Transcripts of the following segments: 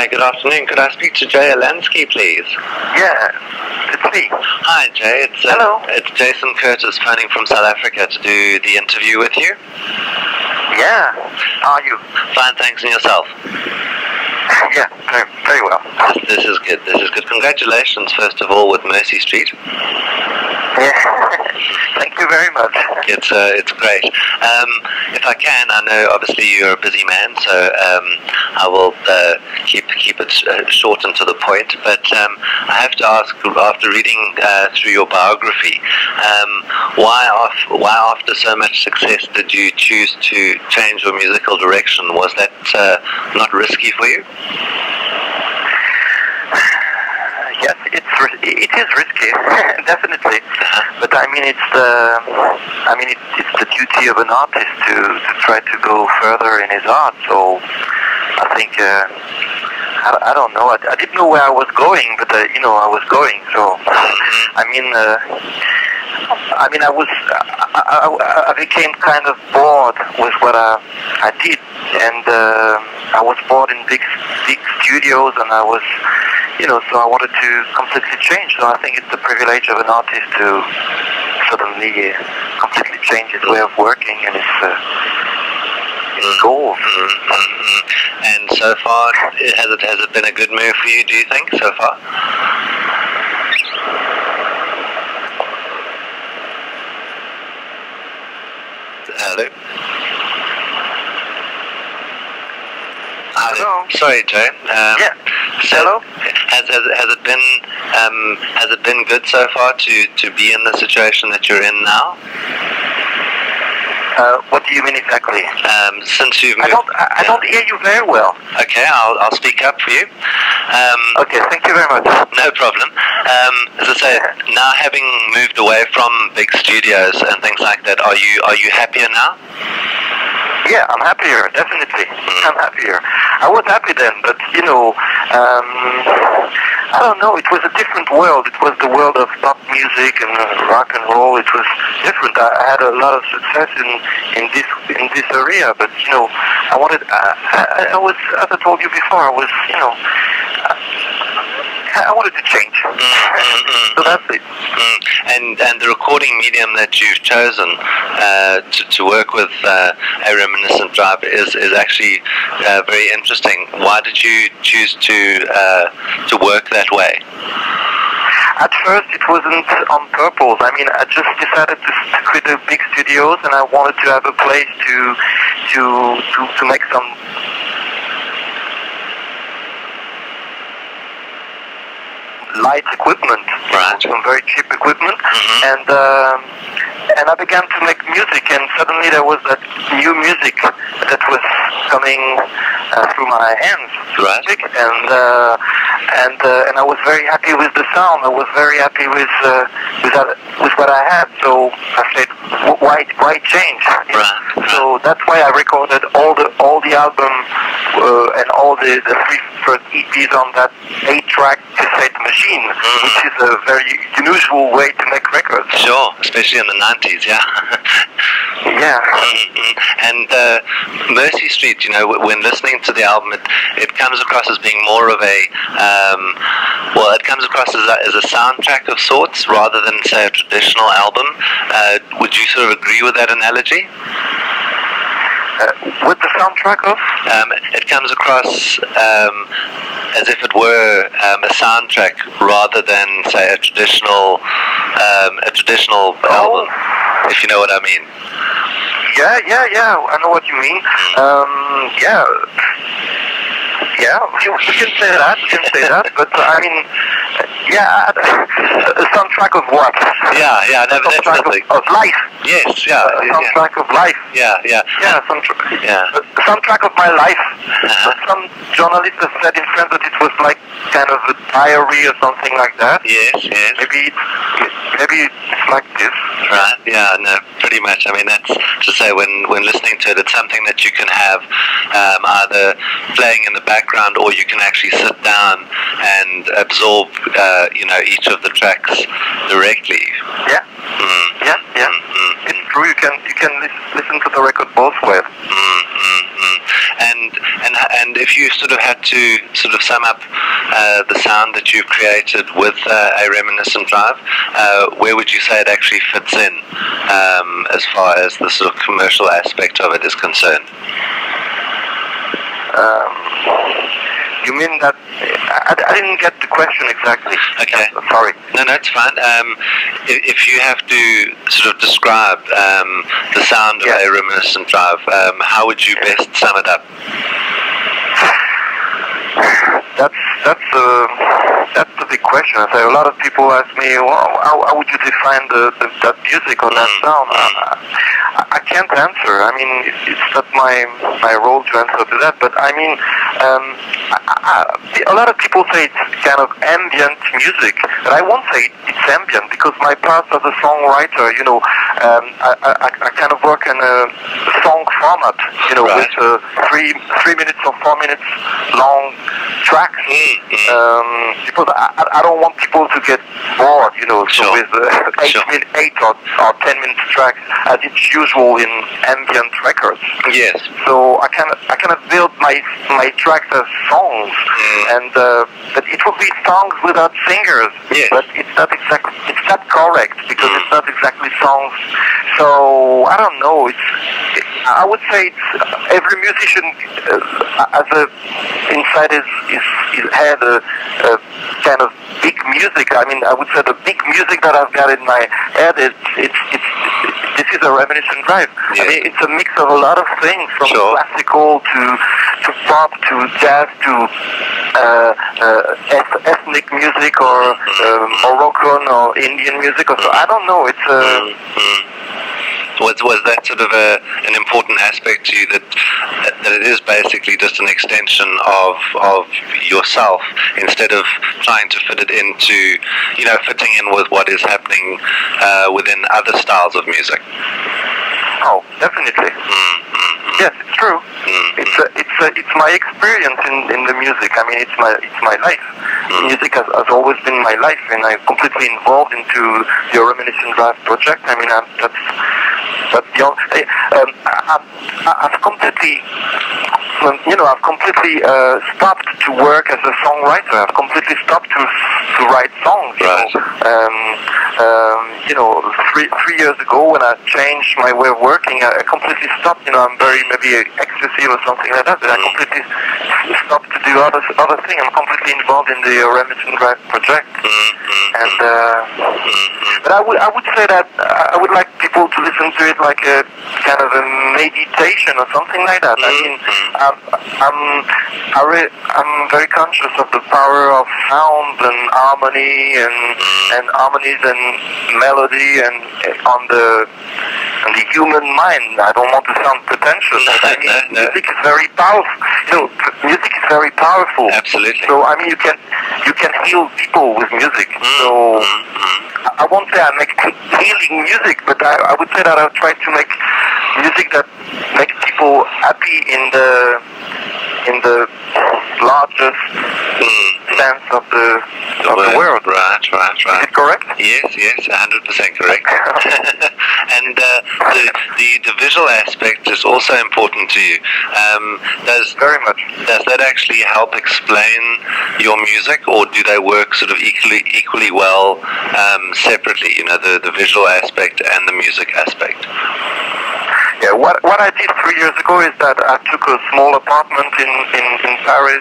Hi, good afternoon. Could I speak to Jay Alanski, please? Yeah, it's me. Hi, Jay. It's uh, Hello. It's Jason Curtis phoning from South Africa to do the interview with you. Yeah, how are you? Fine, thanks, and yourself. Yeah, very, very well. This, this is good. This is good. Congratulations, first of all, with Mercy Street. Yeah, thank you very much. It's uh, it's great. Um, if I can, I know obviously you're a busy man, so um, I will uh, keep keep it uh, short and to the point. But um, I have to ask, after reading uh, through your biography, um, why af- why after so much success did you choose to change your musical direction? Was that uh, not risky for you? Yes, it's it is risky, definitely. Uh-huh. But I mean, it's the I mean, it, it's the duty of an artist to to try to go further in his art. So I think. Uh, I, I don't know. I, I didn't know where I was going, but uh, you know I was going. So I mean, uh, I mean I was I, I, I became kind of bored with what I I did, and uh, I was bored in big big studios, and I was you know so I wanted to completely change. So I think it's the privilege of an artist to suddenly completely change his way of working and his uh, his goals. Mm-hmm. And so far, has it has it been a good move for you? Do you think so far? Hello. Hello? Sorry, Joe. Um, Yeah. Hello? Has, has has it been um, has it been good so far to, to be in the situation that you're in now? Uh, what do you mean exactly? Um, since you've I moved. don't I, I don't hear you very well. Okay, I'll I'll speak up for you. Um, Okay, thank you very much. No problem. Um, as I say, now having moved away from big studios and things like that, are you are you happier now? Yeah, I'm happier, definitely. I'm happier. I was happy then, but you know, um, I don't know. It was a different world. It was the world of pop music and rock and roll. It was different. I, I had a lot of success in in this in this area, but you know, I wanted. I, I, I was, as I told you before, I was, you know. I, I wanted to change. So that's it. Mm. And and the recording medium that you've chosen uh, to, to work with uh, a reminiscent drive is is actually uh, very interesting. Why did you choose to uh, to work that way? At first, it wasn't on purpose. I mean, I just decided to, to quit the big studios, and I wanted to have a place to to to, to make some light equipment, Right. some very cheap equipment, Mhm. and um, and I began to make music, and suddenly there was that new music that was coming uh, through my hands, Right. speak, and uh, and uh, and I was very happy with the sound. I was very happy with uh, with that, with what I had. So I said, "Wh- why why change? Right, So that's why I recorded all the all the album uh, and all the the three first EPs on that eight-track cassette machine, Mhm. which is a very unusual way to make records. Sure, especially in the nineties, yeah. Yeah. Mm-mm. And uh, Mercy Street, you know, when listening to the album, it, it comes across as being more of a, um, well, it comes across as a, as a soundtrack of sorts rather than, say, a traditional album. Uh, would you sort of agree with that analogy? Uh, with the soundtrack of? Um, it comes across um, as if it were um, a soundtrack rather than, say, a traditional, um, a traditional album. If you know what I mean. Yeah, yeah, yeah. I know what you mean. Um, yeah. Yeah, you, you can say that. You can say that. But I mean, yeah, a soundtrack of what? Yeah, yeah, no, soundtrack nothing. of, of life. Yes, yeah, A yeah, of life. yeah, yeah. Yeah, soundtrack. Yeah. A soundtrack of my life. Uh-huh. Some journalist said in France that it was like kind of a diary or something like that. Yes, yes. Maybe it's, maybe it's like this. Right. Yeah. No. Pretty much. I mean, that's to say when when listening to it, it's something that you can have um, either playing in the background or you can actually sit down and absorb, uh, you know, each of the tracks directly. Yeah, Mm. yeah, yeah. Mm, mm, It's true. You can you can listen to the record both ways. mm. And and and if you sort of had to sort of sum up uh, the sound that you've created with uh, a reminiscent drive, uh, where would you say it actually fits in um, as far as the sort of commercial aspect of it is concerned? Um, you mean that? I, I didn't get the question exactly. Okay. Uh, sorry. No, no, it's fine. Um, if, if you have to sort of describe um, the sound of a reminiscent drive, um, how would you best sum it up? That's that's uh, that's the big question. I say a lot of people ask me, well, how, how would you define the, the that music or that Mm, sound? I, I can't answer. I mean, it, it's not my my role to answer to that. But I mean, um, I, I, a lot of people say it's kind of ambient music, but I won't say it's ambient because my past as a songwriter, you know, um, I, I, kind of work in a song format, you know, Right. with uh, three three minutes or four minutes long tracks. Mm. Um, because I, I- don't want people to get bored, you know, so Sure. with uh, eight, Sure. min- eight or, or ten minute tracks as it's usual in ambient records. Yes. So I kind of I of build my my tracks as songs, Mm. and uh, but it would be songs without singers. Yes. But it's not exactly it's not correct because Mm. it's not exactly songs. So I don't know. It's I would say it's every musician uh, as a inside his his, his head a, a kind of big music. I mean, I would say the big music that I've got in my head is it's it's. This is a reminiscent drive. Yeah. I mean, it's a mix of a lot of things, from Sure. classical to to pop to jazz to uh, uh, eth- ethnic music or uh, Moroccan or Indian music or so. I don't know. It's uh, Mm, mm. Was, was that sort of a, an important aspect to you that that it is basically just an extension of of yourself instead of trying to fit it into you know fitting in with what is happening uh, within other styles of music. oh, definitely. Mm, mm, mm, Yes, it's true. mm, It's a, it's a, it's my experience in, in the music. I mean, it's my it's my life. Mm. Music has, has always been my life, and I'm completely involved into the Reminiscent Drive project. I mean, I'm, that's the only, I, um, I, I've completely um, you know I've completely uh, stopped to work as a songwriter. I've completely stopped to to write songs. You Right. know, um, um, you know, three three years ago when I changed my way of working, I, completely stopped. You know, I'm very maybe excessive or something like that, but I Mm. completely stopped to do other other thing. I'm completely involved in the uh, Reminiscent Drive project, mm, mm, and uh, mm, mm. but I would I would say that I would like people to listen to it like a kind of a meditation or something like that. I mean, Mhm. I'm I'm I re- I'm very conscious of the power of sound and harmony and Mhm. and harmonies and melody and uh, on the on the human mind. I don't want to sound pretentious. but I mean, No, no. music is very powerful. You know, music is very powerful. Absolutely. So I mean, you can you can heal people with music. Mm, So. mm, mm. I won't say I make healing music, but I, I would say that I try to make music that makes people happy in the in the largest Mm. Sense of the of the world. Right, right, Is right. it correct? Yes, yes, 100% correct. and uh, the, the the visual aspect is also important to you. Um, does Very much. does that actually help explain your music, or do they work sort of equally equally well um, separately? You know, the the visual aspect and the music aspect. Yeah, what what I did three years ago is that I took a small apartment in, in, in Paris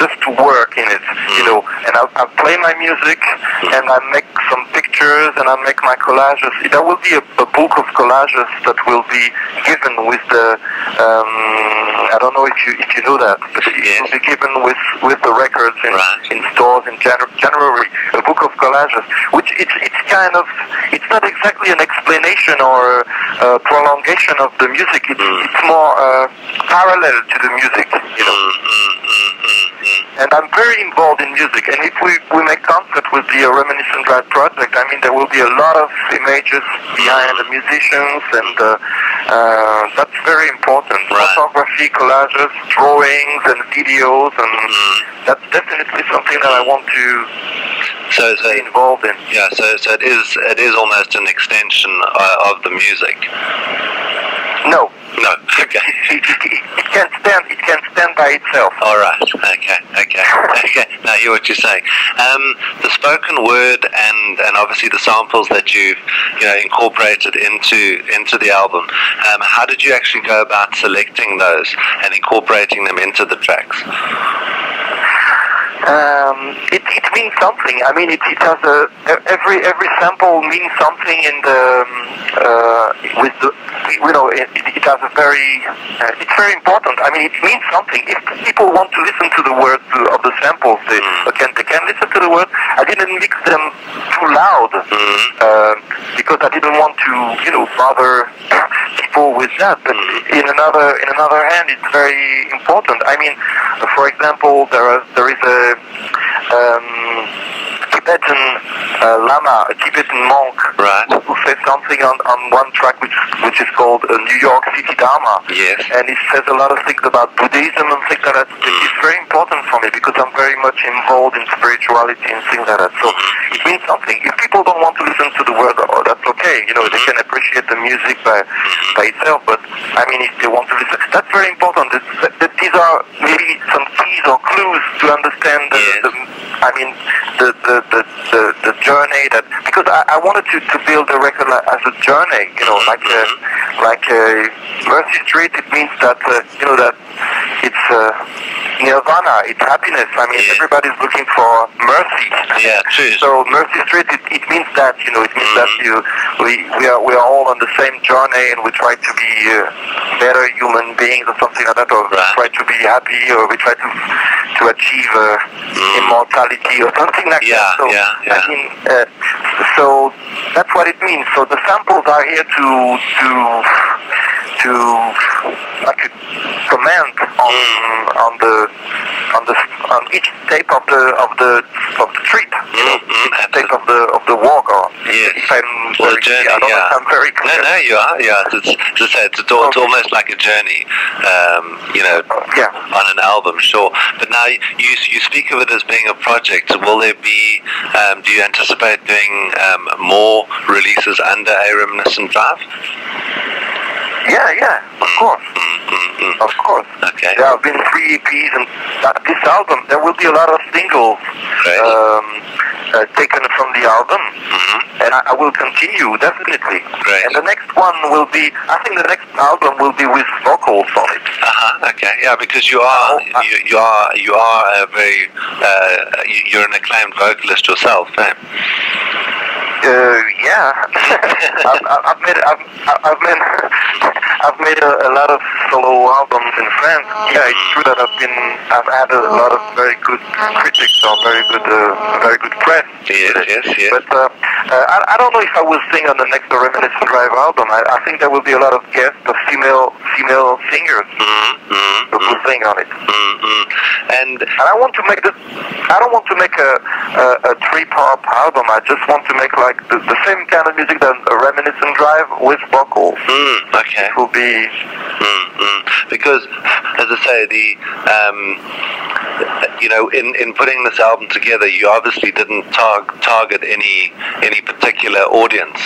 just to work in it, you know, and I, I play my music and I make some pictures and I make my collages. There will be a, a book of collages that will be given with the um, I don't know if you if you know that, but it Yes. will be given with with the records in, Right. in stores in Jan- January. A book of collages, which it's it's kind of it's not exactly an explanation or a prolongation of the music. It's, Mm. it's more uh, parallel to the music, you know. Mm, mm, mm, mm. And I'm very involved in music. And if we, we make concert with the uh, Reminiscent Drive project, I mean, there will be a lot of images behind the musicians, and uh, uh, that's very important. Right. Photography, collages, drawings, and videos, and that's definitely something that I want to So, so be involved in. yeah, so so it is it is almost an extension uh, of the music. No, No. Okay. It, it, it, can stand. It can stand by itself. All right. Okay. Okay. okay. Now I hear what you're saying. Um, the spoken word and and obviously the samples that you've you know incorporated into into the album. Um, how did you actually go about selecting those and incorporating them into the tracks? Um, it, it means something. I mean, it, it has a every every sample means something in the um, uh, with the you know it, it has a very uh, it's very important. I mean, it means something. If people want to listen to the words of the samples, they can they can listen to the words. I didn't mix them too loud uh, because I didn't want to you know bother people with that. But in another in another hand, it's very important. I mean, for example, there are there is a um, Tibetan uh, Lama, a Tibetan monk, Right. who says something on, on one track which which is called uh, New York City Dharma. Yes. And he says a lot of things about Buddhism and things like that. It's very important for me because I'm very much involved in spirituality and things like that. So it means something. If people don't want to listen to the word, oh, that's okay. You know, they can appreciate the music by by itself. But I mean, if they want to listen, that's very important. That, that, that these are maybe some keys or clues to understand the, Yes. the I mean, the the, the, the, the journey that because I, I wanted to, to build the record as a journey, you know, like a, like a Mercy Street. It means that uh, you know that it's uh, nirvana, it's happiness. I mean, Yeah. everybody's looking for mercy. Yeah, true. So Mercy Street, it, it means that you know, it means that you we we are we are all on the same journey and we try to be uh, better human beings or something like that, or Right. try to be happy, or we try to to achieve uh, immortality or something like Yeah, that. So yeah, yeah. I mean, uh, so that's what it means. So the samples are here to to to like a comment on on the on the on each tape of the of the of the trip. You know, Mhm, each step of the of the walk. Or Yes. if I'm Well, very, the journey, I don't know yeah. if I'm very No, clear. no, you are. Yeah, it's, it's, it's, it's, it's, it's Okay. almost like a journey, um, you know, Yeah. on an album, sure. But now you you speak of it as being a project. Will there be? Um, do you anticipate doing um, more releases under a reminiscent drive? Yeah, yeah, of course, Mm-hmm. of course. Okay. There have been three EPs, and this album there will be a lot of singles Great. um, uh, taken from the album. hmm and I, I will continue definitely. Great. And the next one will be, I think the next album will be with vocals on it. Uh-huh, okay, yeah, because you are Oh, uh, you, you are you are a very uh, you- you're an acclaimed vocalist yourself, eh? Uh, yeah, I've, I've I've made I've, I've made I've made a, a lot of solo albums in France. Yeah, it's true that I've been I've had a lot of very good critics or very good uh, very good press. Yes, yes, yes. But uh, uh, I, I don't know if I will sing on the next Reminiscent Drive album. I, I think there will be a lot of guests of female female singers Mm-hmm. who will sing on it. Mm-hmm. And And I want to make this, I don't want to make a, a, a trip hop album. I just want to make like the, the same kind of music that a reminiscent drive with vocals. mm, okay. It will be, Mm-hmm. Because, as I say, the um, you know, in, in putting this album together, you obviously didn't tar- target any any particular audience.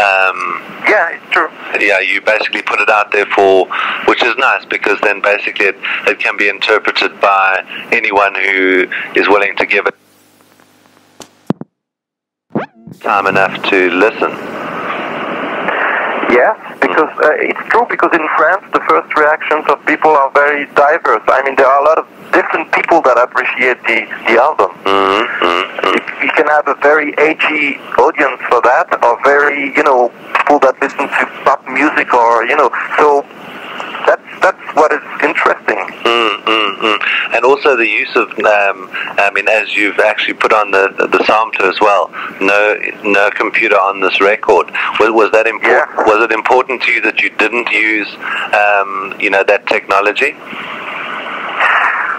Um, yeah, it's true. yeah, you basically put it out there for, which is nice because then basically it, it can be interpreted by anyone who is willing to give it time enough to listen. Yes, because uh, it's true. Because in France, the first reactions of people are very diverse. I mean, there are a lot of different people that appreciate the the album. Mm-hmm. You, you can have a very edgy audience for that, or very, you know, people that listen to pop music, or you know, so that's that's what is interesting. Mm, mm. And also the use of, um, I mean, as you've actually put on the the sampler as well. No, no computer on this record. Was, was that important? Yeah. Was it important to you that you didn't use, um, you know, that technology?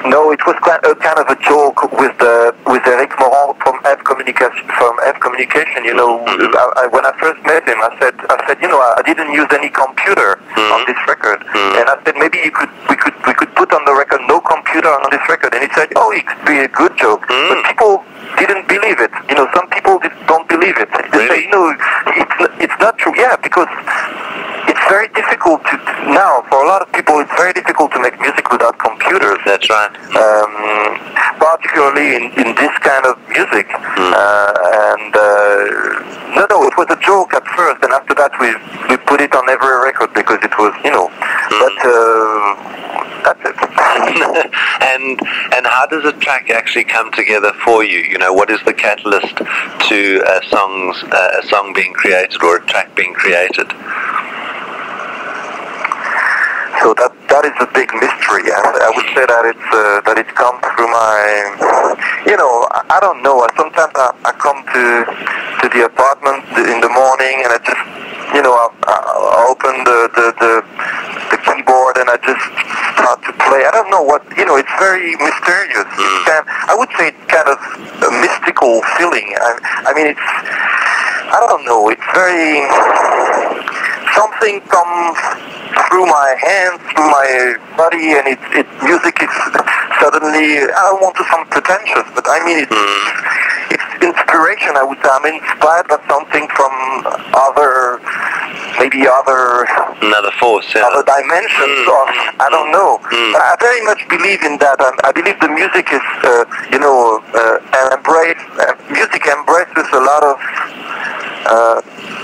No, it was kind a kind of a joke with the with Eric Morand from F Communication. From F Communication, you know, I, I, when I first met him, I said, I said, you know, I, I didn't use any computer on this record, and I said maybe you could we could we could put on the record no computer on this record, and he said, oh, it could be a good joke, but people didn't believe it. You know, some people just don't believe it. They Really? say, you know, it's it's not true. Yeah, because it's very difficult to now for a lot of people. It's very difficult to make music without computers. That's right. Um, particularly in, in this kind of music. Hmm. Uh, and uh, no, no, it was a joke at first, and after that we we put it on every record because it was, you know. But uh, that's it. and and how does a track actually come together for you? You know, what is the catalyst to a song's uh, a song being created or a track being created? So that that is a big mystery. I, I would say that it's uh, that it comes through my, you know, I, I don't know. Sometimes I, I come to to the apartment in the morning and I just, you know, I, I open the, the the the keyboard and I just start to play. I don't know what, you know, it's very mysterious. It's kind, I would say it's kind of a mystical feeling. I, I mean, it's, I don't know. It's very something comes through my hands, through my body, and it's it music is suddenly. I don't want to sound pretentious, but I mean it's it's inspiration. I would say I'm inspired by something from other, maybe other Another force, yeah. other dimensions Mm. of I don't know. Mm. I very much believe in that. I, I believe the music is, uh, you know, uh, an embrace. Uh, music embraces a lot of uh,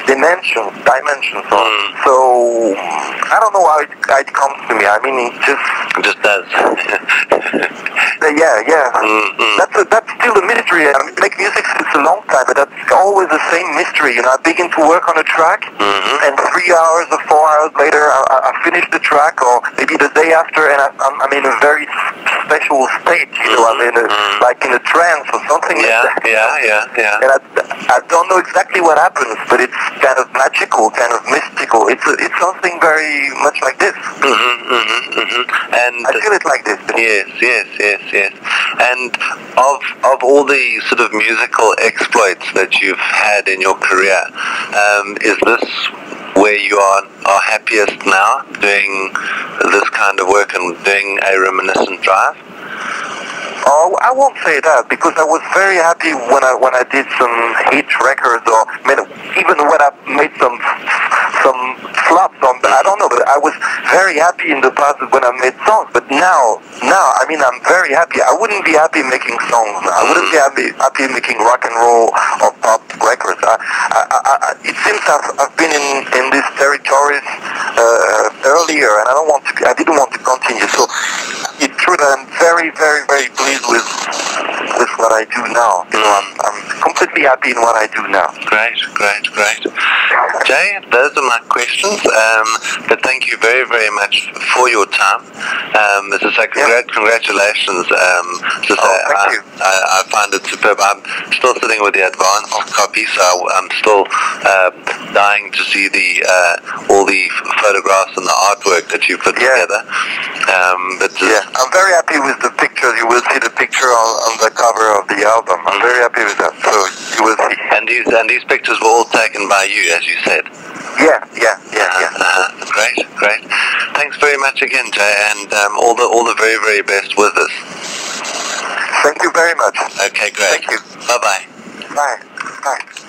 dimensions, dimensions. Mm. So I don't know how it, how it comes to me. I mean, it just It just does. yeah, yeah. Mm-mm. That's a, that's still a mystery. I make music since a long time, but that's always the same mystery. You know, I begin to work on a track, Mhm. Three hours or four hours later, I, I- finish the track, or maybe the day after, and I, I'm, I'm in a very special state. You know, I'm in a Mhm. like in a trance or something yeah, like that. yeah, yeah, yeah. And I, I don't know exactly what happens, but it's kind of magical, kind of mystical. It's a, it's something very much like this. Mm-hmm, mm-hmm, mm-hmm. And I feel it like this. Yes, yes, yes, yes. And of of all the sort of musical exploits that you've had in your career, um, is this where you are are happiest now, doing this kind of work and doing a reminiscent drive? Oh, I won't say that because I was very happy when I when I did some hit records or even when I made some some flops on. I don't know, but I was very happy in the past when I made songs. But now, now, I mean, I'm very happy. I wouldn't be happy making songs. I wouldn't be happy happy making rock and roll or pop records. I, I, I, it seems I've, I've been in in these territories uh, earlier, and I don't want to. I didn't want to continue. So true that I'm very, very, very pleased with with what I do now. You know, I'm, I'm completely happy in what I do now. Great, great, great. Jay, those are my questions. Um, but thank you very, very much for your time. Um, as I say, congrat- congratulations. Um, as I, say, Oh, thank I, you. I, I find it superb. I'm still sitting with the advanced copy, so I'm still uh, dying to see the uh, all the photographs and the artwork that you put Yeah. together. Um, but Yeah, I'm very happy with the picture. You will see the picture on, on the cover of the album. I'm very happy with that. So you will see. and these and these pictures were all taken by you, as you said. Yeah, yeah, yeah, yeah. Uh, great, great. Thanks very much again, Jay, and um, all the all the very very best with us. Thank you very much. Okay, great. Thank you. Bye bye. Bye. Bye.